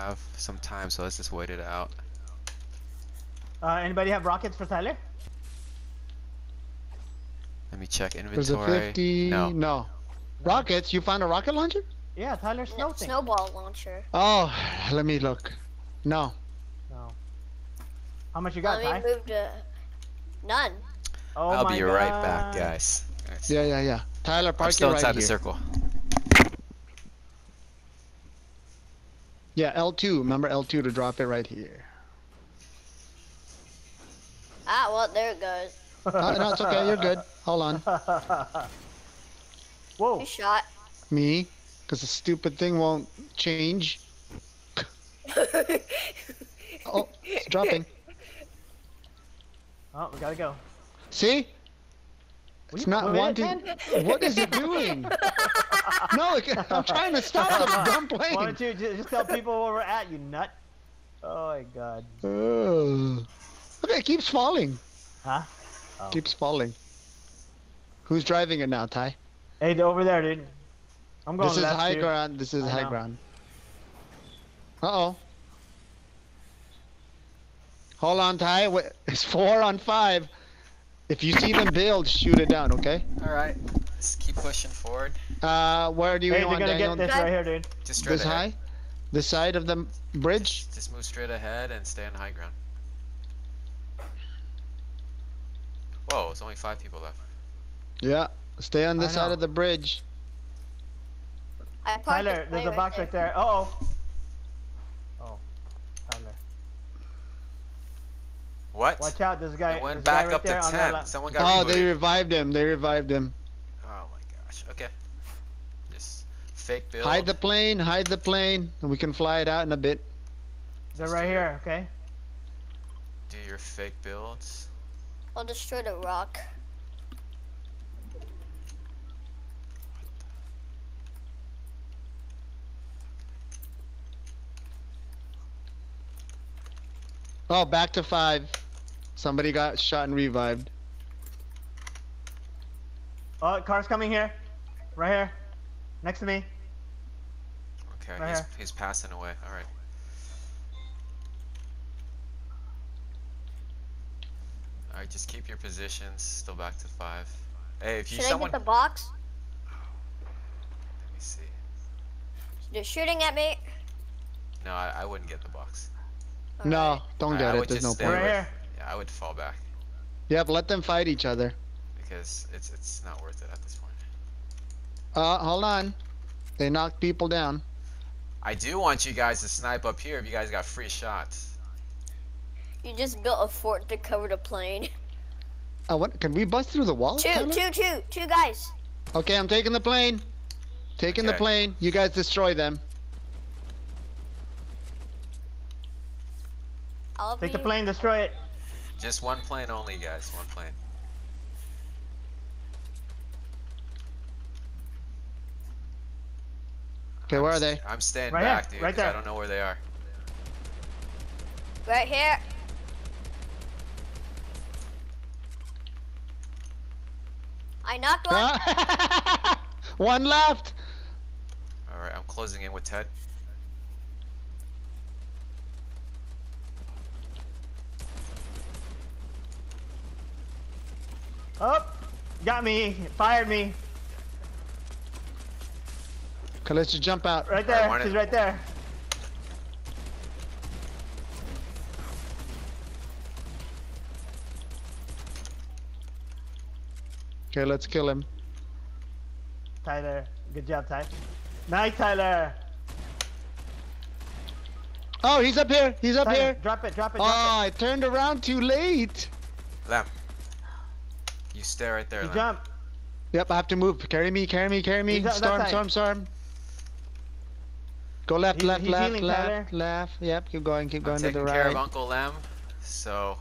have some time, so let's just wait it out. Uh, anybody have rockets for Tyler? Let me check inventory. There's a inventory. 50. No. Rockets? You found a rocket launcher? Yeah, Tyler's snow No, thing. snowball launcher. Oh, let me look. No. No. How much you got, Let Ty? me move to none. Oh I'll my be right back, guys. Alright, Yeah, yeah, yeah. Tyler, I'm park still right inside here. the circle. Yeah, L2. Remember L2 to drop it right here. Ah, well, there it goes. Uh, no, it's okay. You're good. Hold on. Whoa. You shot. Me? Because the stupid thing won't change. Oh, it's dropping. Oh, we gotta go. See? It's not wanting. What is it doing? no, it- I'm trying to stop the dumb Why don't you just tell people where we're at, you nut? Oh my god. Ugh. Okay, it keeps falling. Huh? Oh. Keeps falling. Who's driving it now, Ty? Hey, over there, dude. I'm going This is left, high dude. ground. This is I high know. ground. Uh oh. Hold on, Ty. It's four on five. If you see them build, shoot it down, okay? Alright, let's keep pushing forward. Uh, where do you Hey, want gonna Daniel? get this right here, dude. Just straight This ahead. high? The side of the bridge? Just move straight ahead and stay on high ground. Whoa, it's only five people left. Yeah. Stay on I this side of the bridge. I Tyler, there's a box right there. Uh oh. Oh. Tyler. What? Watch out, this guy. it went this guy back right up to 10. left. Someone got Oh, rebooted. they revived him. They revived him. Oh my gosh. Okay. Just fake build. Hide the plane. Hide the plane. And we can fly it out in a bit. They're right here, okay? Do your fake builds. I'll destroy the rock. Oh, back to five. Somebody got shot and revived. Oh, car's coming here. Right here. Next to me. Okay, Right he's, here. he's passing away. Alright. Alright, just keep your positions. Still back to five. Hey, if you Should I someone. get the box? Let me see. They're shooting at me. No, I, I wouldn't get the box. No, don't get I it. would There's no point. Right here. Yeah, I would fall back Yep, let them fight each other. because it's it's not worth it at this point. Uh, hold on. They knocked people down. I do want you guys to snipe up here if you guys got free shots. You just built a fort to cover the plane. Uh, what? Can we bust through the wall? Two, Tyler? two, two, two guys. Okay, I'm taking the plane. Taking the plane. You guys destroy them. I'll Take the plane, destroy it. Just one plane only, guys. One plane. Okay, where I'm are they? I'm staying Right here, back, dude, right 'cause I don't know where they are. Right here. I knocked one. one left. Alright, I'm closing in with Ted. Oh, got me. Fired me. Okay, let's just jump out. Right there. want it. She's right there. Okay, let's kill him. Tyler. Good job, Ty. Nice, Tyler. Oh, he's up here. He's up Tyler, here. drop it, drop it, Oh, drop ah, I turned around too late. Lem. You stay right there, You Lem. jump. Yep, I have to move. Carry me, carry me, carry me. He's on Storm, storm, storm. Go left, He's- left, he's left, healing, left, Tyler. left. Yep, keep going, keep I'm going to taking the care of right. Uncle Lem, so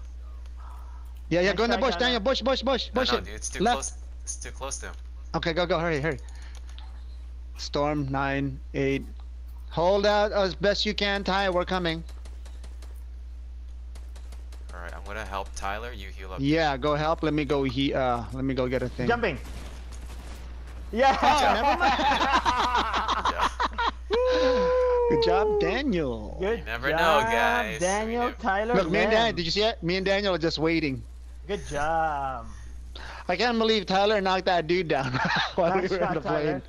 Yeah, yeah, Nice go in the bush, Tyler. Daniel. Bush, bush, bush, no, bush no, it. dude, it's too Left. close. It's too close to him. Okay, go, go, hurry, hurry. Storm, nine, eight. Hold out as best you can, Ty. We're coming. All right, I'm gonna help Tyler. You heal up. Yeah, go help. Let me go. He, uh, let me go get a thing. Jumping. Yeah. Oh, never mind. Yeah. Good job, Daniel. Good You never know, job, guys. Daniel, Tyler, Look, me and Lem. Dan, did you see it? Me and Daniel are just waiting. Good job. I can't believe Tyler knocked that dude down while we Nice were in shot, the Tyler. plane.